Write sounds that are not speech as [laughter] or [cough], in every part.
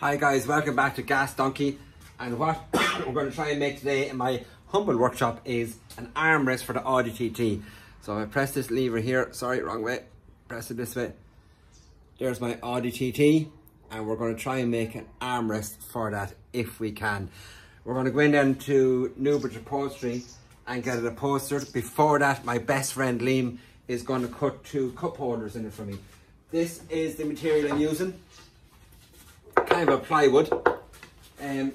Hi guys, welcome back to Gas Donkey. And what [coughs] we're going to try and make today in my humble workshop is an armrest for the Audi TT. So I press this lever here, sorry, wrong way, press it this way. There's my Audi TT and we're going to try and make an armrest for that if we can. We're going to go in then to Newbridge Upholstery and get it upholstered. Before that, my best friend Liam is going to cut two cup holders in it for me. This is the material I'm using kind of a plywood. Um,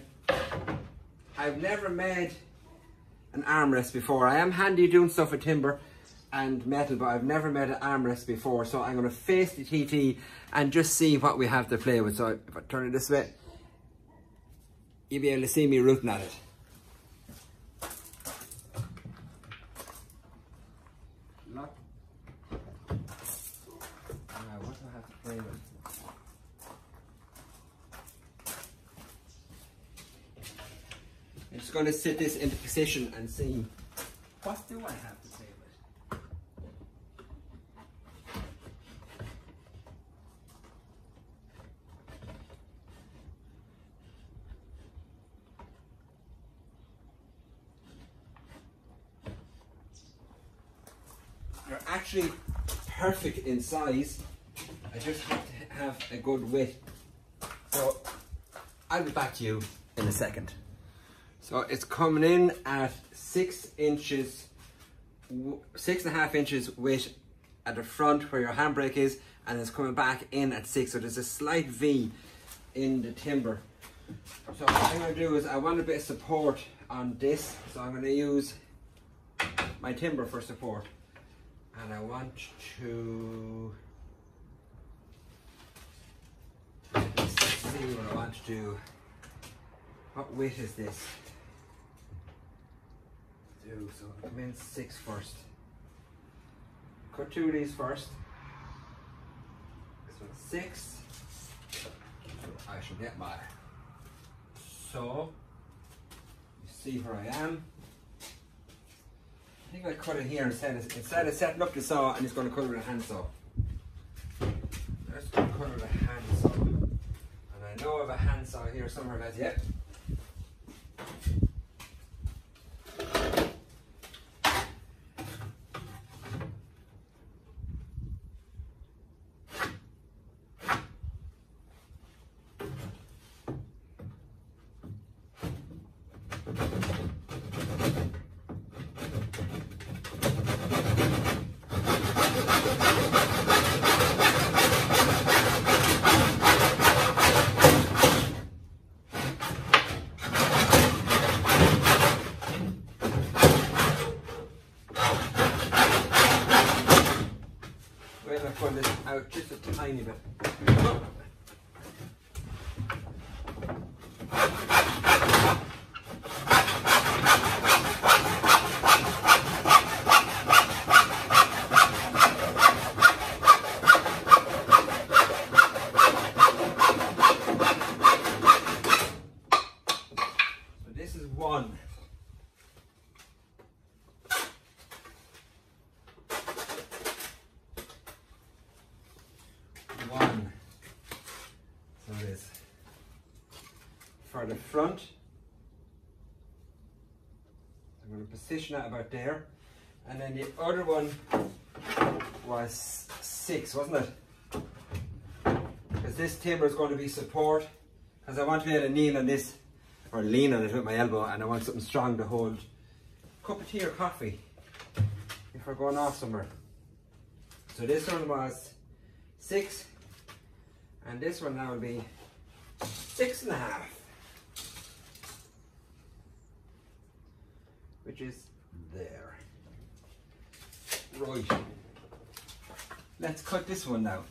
I've never made an armrest before. I am handy doing stuff with timber and metal, but I've never made an armrest before. So I'm going to face the TT and just see what we have to play with. So if I turn it this way, you'll be able to see me rooting at it. Look. Now, what do I have to play with? I'm just going to sit this into position and see what do I have to play with. They're actually perfect in size. I just have to have a good width. So I'll be back to you in a second. So it's coming in at six inches, six and a half inches width at the front where your handbrake is, and it's coming back in at six. So there's a slight V in the timber. So what I'm gonna do is I want a bit of support on this. So I'm gonna use my timber for support. And I want to, see what I want to do. What width is this? Do so come in six first. Cut two of these first. This one's six. I shall get my saw. You see where I am. I think I cut it here instead of, instead of setting up the saw and it's going to cut it with a handsaw. Let's cut it with a handsaw. And I know I have a handsaw here somewhere as yet. Wait, I pull this out just a tiny bit. So this is one. one. So it is for the front. I'm position it about there. And then the other one was six, wasn't it? Because this timber is going to be support. Because I want to be able to kneel on this, or lean on it with my elbow, and I want something strong to hold. Cup of tea or coffee, if we're going off somewhere. So this one was six, and this one now will be six and a half, which is there. Right. Let's cut this one now.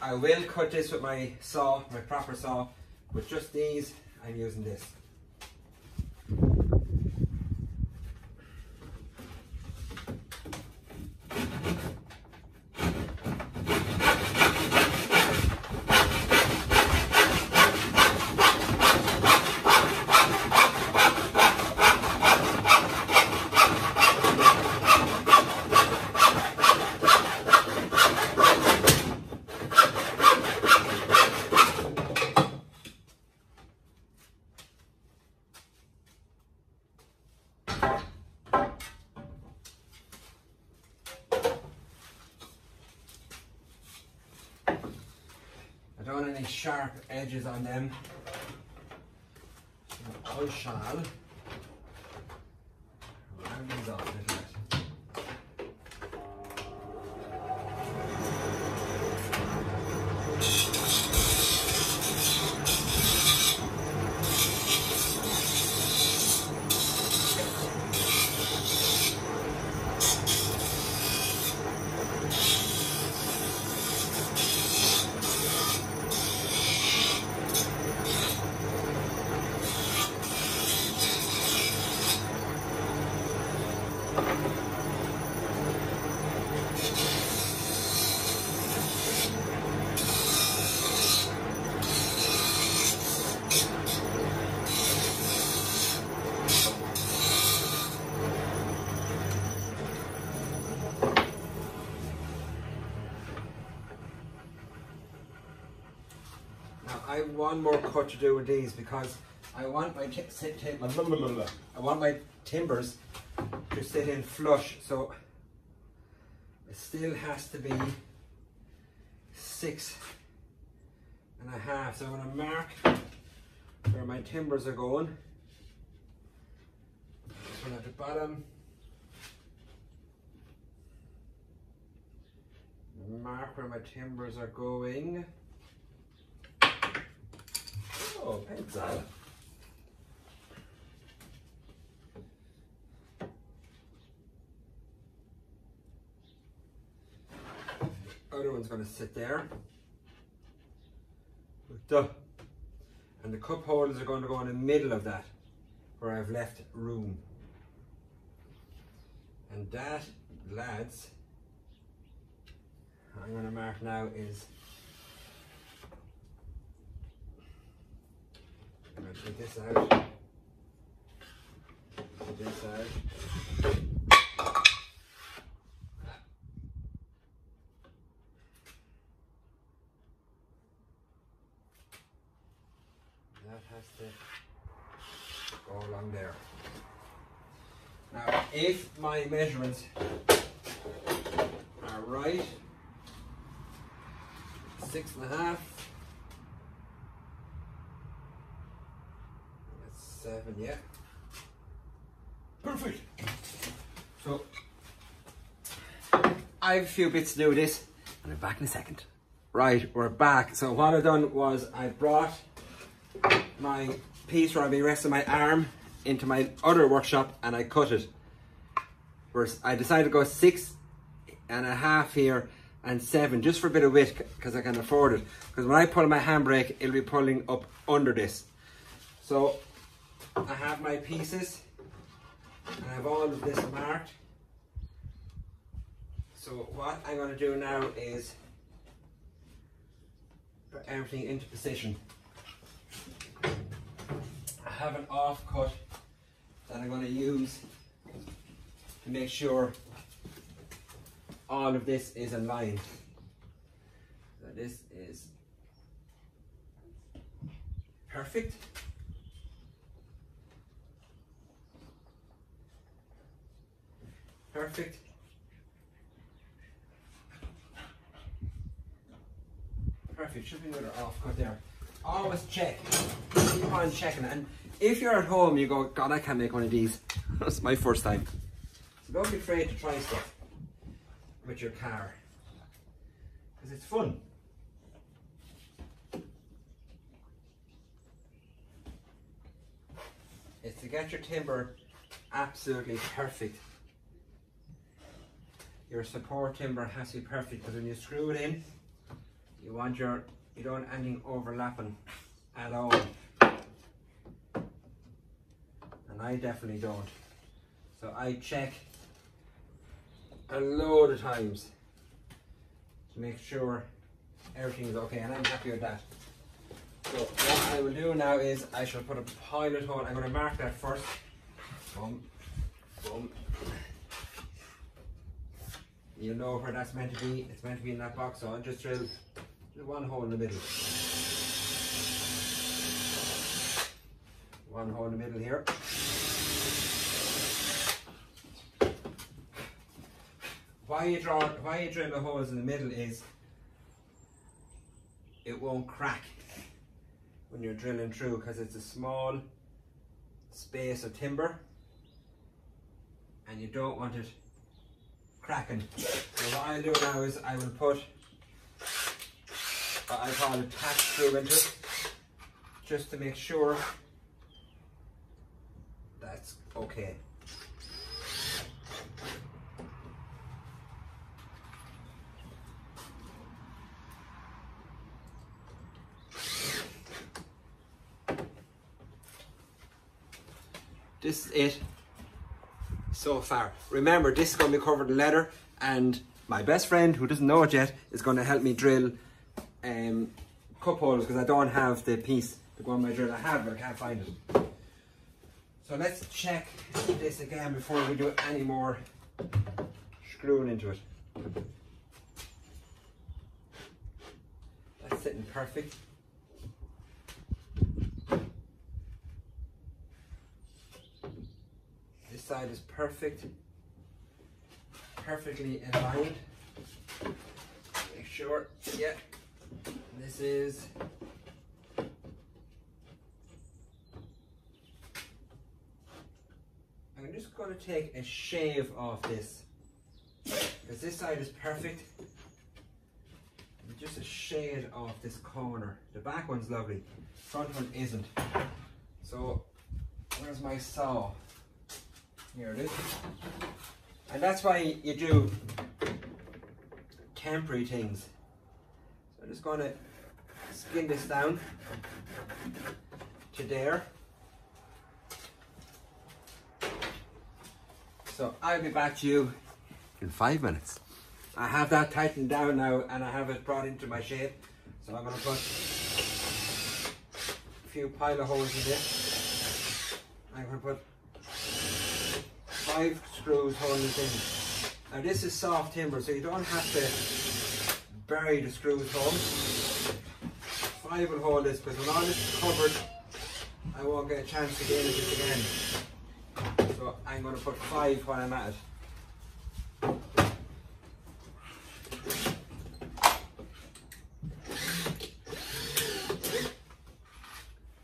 I will cut this with my saw, my proper saw, with just these, I'm using this. Any sharp edges on them. I shall round these off a little bit. Now I have one more cut to do with these because I want my. I want my timbers to sit in flush. So it still has to be six and a half. So I'm to mark where my timbers are going. This one at the bottom. Mark where my timbers are going. Oh, pencil. Other one's going to sit there. Duh. And the cup holders are going to go in the middle of that, where I've left room. And that, lads, I'm going to mark now is I'm going to take this out. Take this out. That has to go along there. Now, if my measurements are right, six and a half, that's seven, yeah. Perfect. So, I have a few bits to do with this, and I'm back in a second. Right, we're back. So what I've done was I brought my piece where I'll be resting my arm into my other workshop and I cut it. I decided to go six and a half here and seven just for a bit of width because I can afford it. Because when I pull my handbrake, it'll be pulling up under this. So I have my pieces and I have all of this marked. So what I'm going to do now is put everything into position. I have an off cut that I'm going to use to make sure all of this is aligned. So this is perfect. Perfect. Perfect, should be another off cut there. Always check. Keep on checking. And if you're at home, you go, God, I can't make one of these. [laughs] That's my first time. Don't be afraid to try stuff with your car. Because it's fun. It's to get your timber absolutely perfect. Your support timber has to be perfect because when you screw it in, you want your, you don't want anything overlapping at all. And I definitely don't. So I check a load of times to make sure everything is okay and I'm happy with that. So what I will do now is I shall put a pilot hole. I'm going to mark that first. Boom, boom. You know where that's meant to be. It's meant to be in that box. So I'll just drill one hole in the middle. One hole in the middle here. Why you draw, why you drill the holes in the middle is it won't crack when you're drilling through because it's a small space of timber and you don't want it cracking. So what I'll do now is I will put what I call a tack screw into it just to make sure that's okay. This is it so far. Remember, this is going to be covered in leather and my best friend, who doesn't know it yet, is going to help me drill um, cup holders because I don't have the piece to go on my drill. I have, but I can't find it. So let's check this again before we do any more screwing into it. That's sitting perfect. Side is perfect, perfectly aligned. Make sure, yeah, this is I'm just going to take a shave off this because this side is perfect. Just a shade off this corner. The back one's lovely front one isn't. So where's my saw here it is. And that's why you do temporary things. So I'm just going to skin this down to there. So I'll be back to you in five minutes. I have that tightened down now and I have it brought into my shape. So I'm going to put a few pilot holes in this. I'm going to put five screws holding it in. Now this is soft timber, so you don't have to bury the screws home. Five will hold this, because when all this is covered, I won't get a chance to get it again. So I'm going to put five while I'm at it.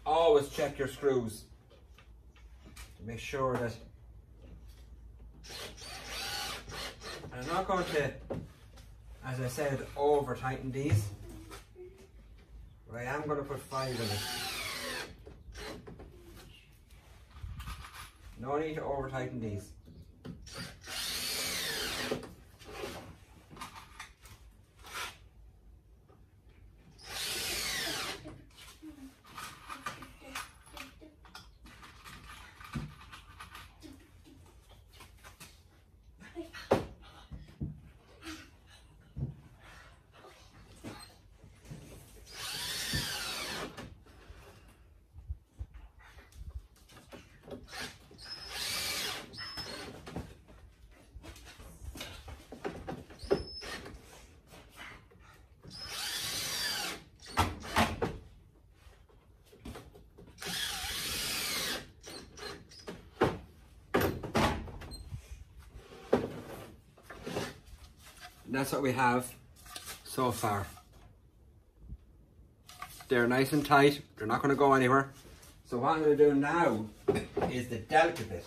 Always check your screws to make sure that I'm not going to, as I said, over tighten these. But I am going to put five in it. No need to over tighten these. That's what we have so far. They're nice and tight. They're not going to go anywhere. So what I'm going to do now is the delicate bit.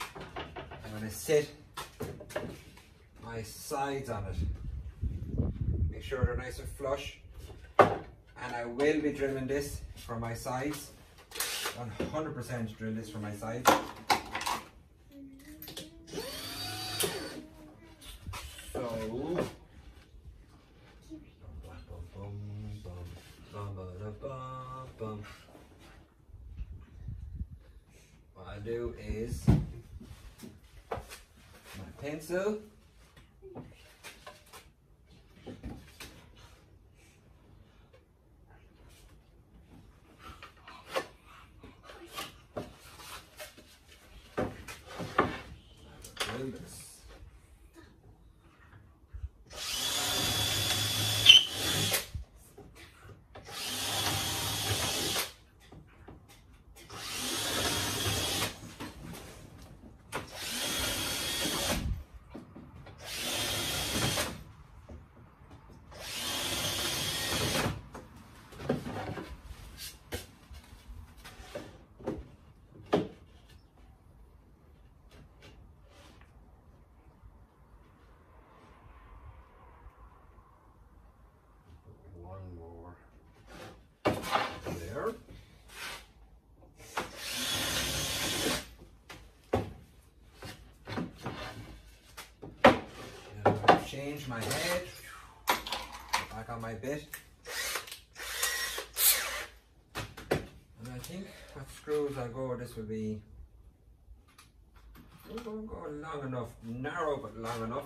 I'm going to sit my sides on it. Make sure they're nice and flush. And I will be drilling this for my sides. 100% drill this for my sides. do is my pencil change my head. Back on my bit. And I think what screws I'll go this will be go long enough, narrow but long enough.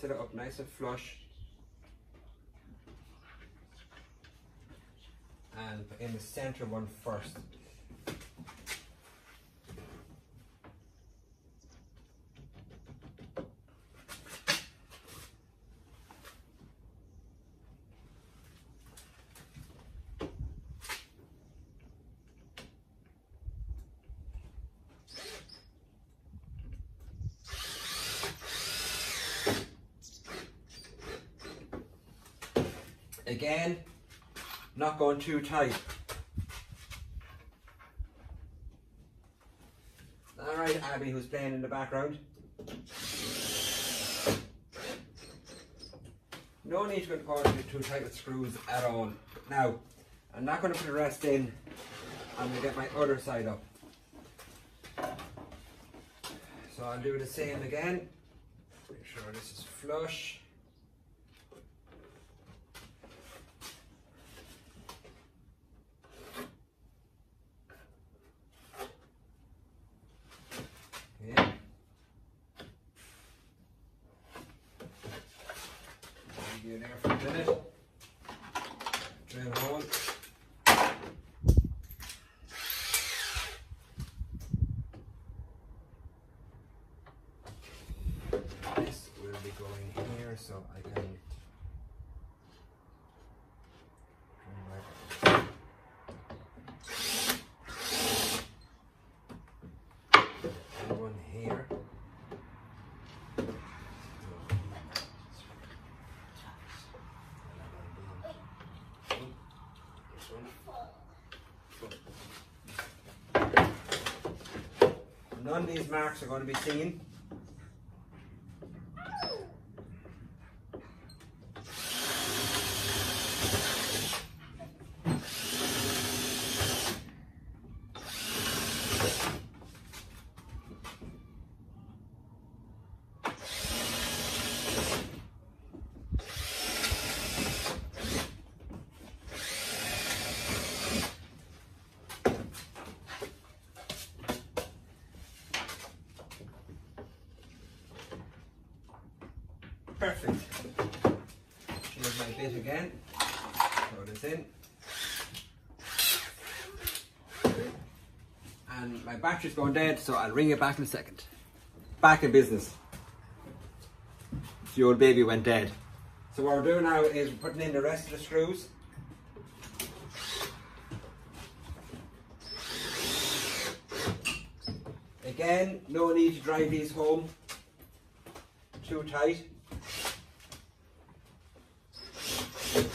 Set it up nice and flush. And put in the center one first. Again, not going too tight. All right, Abby, who's playing in the background. No need to go too tight with screws at all. Now, I'm not going to put the rest in. I'm going to get my other side up. So I'll do the same again. Make sure this is flush. you there for a minute. Drill hole. This will be going here so I can one here. None of these marks are going to be seen. Perfect. Here's my bit again. Throw this in. And my battery's going dead, so I'll ring it back in a second. Back in business. The old baby went dead. So what we're doing now is we're putting in the rest of the screws. Again, no need to drive these home too tight.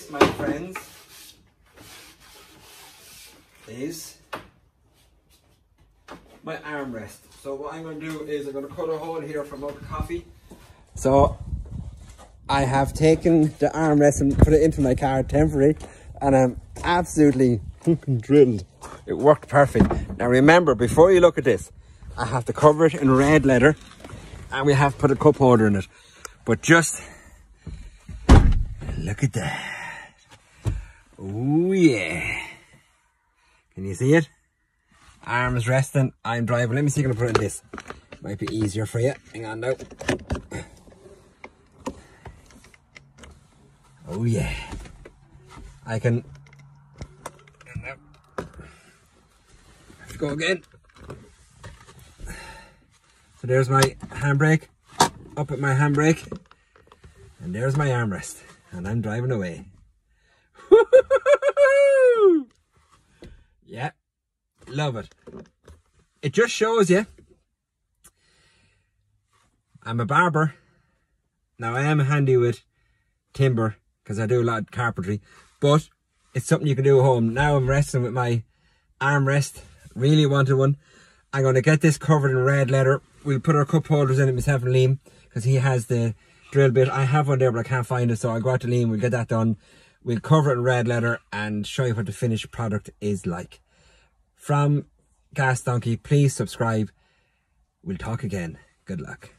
this, my friends, is my armrest. So what I'm going to do is I'm going to cut a hole here for of coffee. So I have taken the armrest and put it into my car temporary and I'm absolutely drilled. It worked perfect. Now remember, before you look at this, I have to cover it in red leather and we have put a cup holder in it. But just look at that. Oh yeah. Can you see it? Arms resting. I'm driving. Let me see if I can put it in this. Might be easier for you. Hang on now. Oh yeah. I can Let's go again. So there's my handbrake. Up at my handbrake. And there's my armrest. And I'm driving away. Yeah, love it. It just shows you I'm a barber. Now I am handy with timber because I do a lot of carpentry, but it's something you can do at home. Now I'm resting with my armrest. Really wanted one. I'm going to get this covered in red leather. We'll put our cup holders in it myself and Liam because he has the drill bit. I have one there but I can't find it so I'll go out to Liam. We'll get that done. We'll cover it in red leather and show you what the finished product is like. From Gas Donkey, please subscribe. We'll talk again. Good luck.